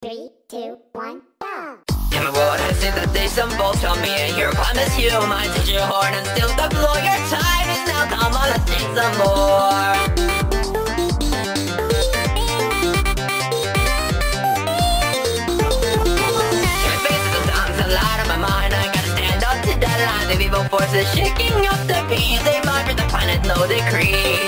Three, two, one, go! In world, I see that there's some balls on me And your promise you. Might touch your horn And still the blow your time. Is now come on, let's take some more Can't face it sometimes, a lot on my mind. I gotta stand up to that line The evil forces shaking up the beat They mind for the planet, no decrease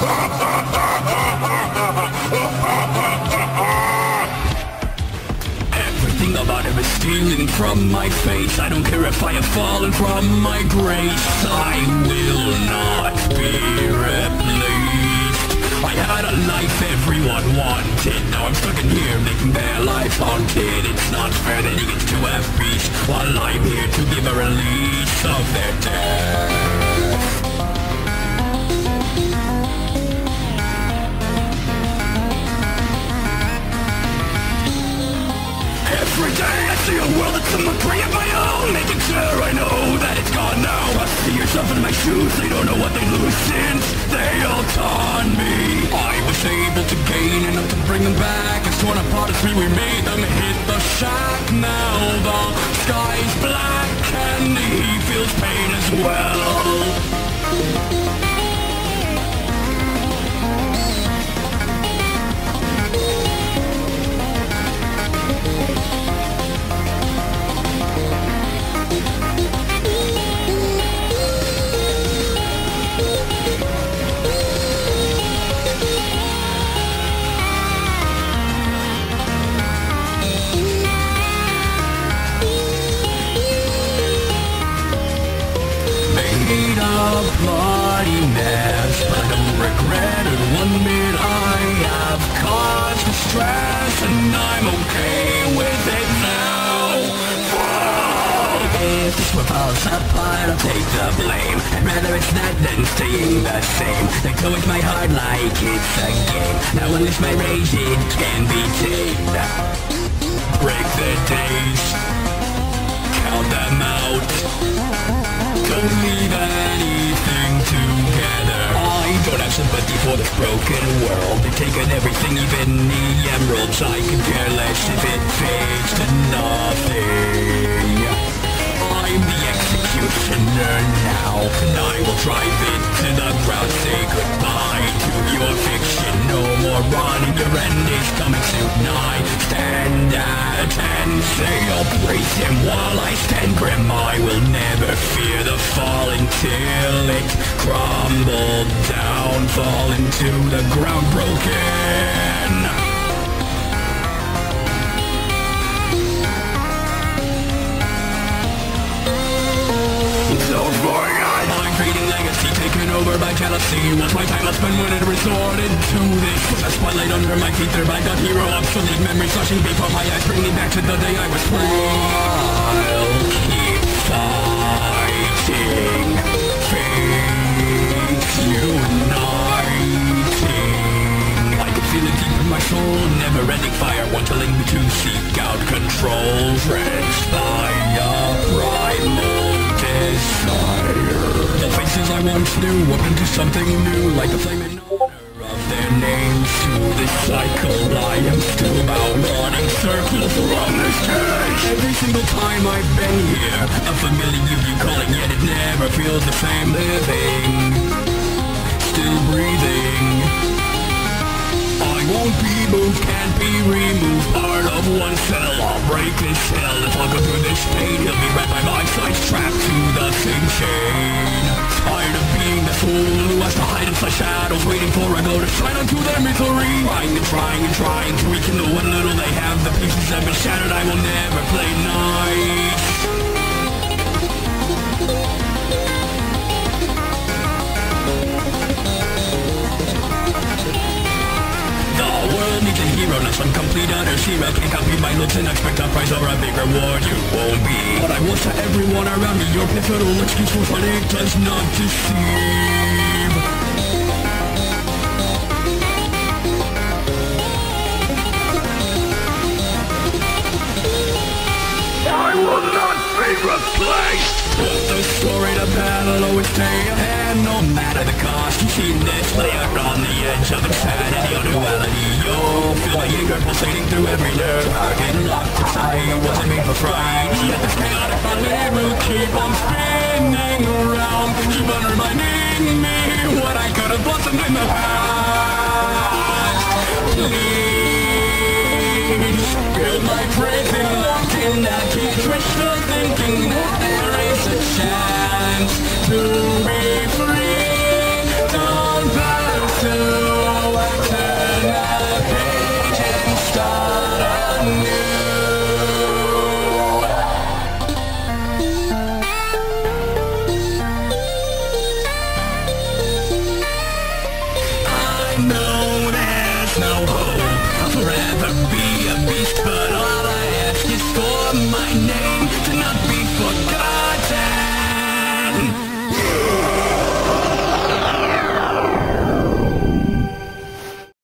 Everything about stealing from my face. I don't care if I have fallen from my grace. I will not be replaced. I had a life everyone wanted. Now I'm stuck in here making their life haunted. It's not fair that he gets to have peace While I'm here to give a release of their death see a world that's a mockery of my own. Making sure I know that it's gone now. I see yourself in my shoes, they don't know what they lose since They all taught me. I was able to gain enough to bring them back. It's torn apart as we made them hit the shack Now made a bloody mess. But I don't regret it one bit. I have caused distress And I'm okay with it now. If this were false apart, I'll take the blame. And rather it's that than staying the same. They towards my heart like it's a game. Now unleash my rage, it can be tamed. Break the days Count them out. Don't leave for this broken world. They've taken everything, even the emeralds I can care less if it fades to nothing. I'm the executioner now And I will drive it to the ground. Say goodbye to your fiction No more running, your end is coming soon I stand at and praise him while I stand grim I will never fear the fall until it crumbled down Fall into the ground broken over by jealousy What's my time I spent when it resorted to this. A spotlight under my feet there by God hero Obsolete memories. Flashing before my eyes Bringing me back to the day I was free I'll keep fighting I once knew warp into something new Like the flame in honor of their names. To this cycle I am still bound Running circles around this cage Every single time I've been here A familiar view calling yet it never feels the same Living. Still breathing. I'm won't be moved, can't be removed. Part of one cell, I'll break this shell If I go through this pain, he'll be right by my side Strapped to the same chain Tired of being the fool who has to hide inside shadows Waiting for a glow to shine onto their misery. Trying and trying and trying to rekindle what little they have. The pieces have been shattered, I will never play nice hero, not complete utter zero Can't copy my looks and expect a prize or a big reward. You won't be. But I will to everyone around me. Your pivotal excuse for it does not deceive. I will not be replaced. But the story, the battle always stay And no matter the cost You see this layer on the edge of insanity or duality You'll feel my anger pulsating through every nerve. I get locked inside, wasn't made for fright. Yet this chaotic body will keep on spinning around. Keep on reminding me What I could have blossomed in the past. Please Build my praise in locked in that key Twist the thinking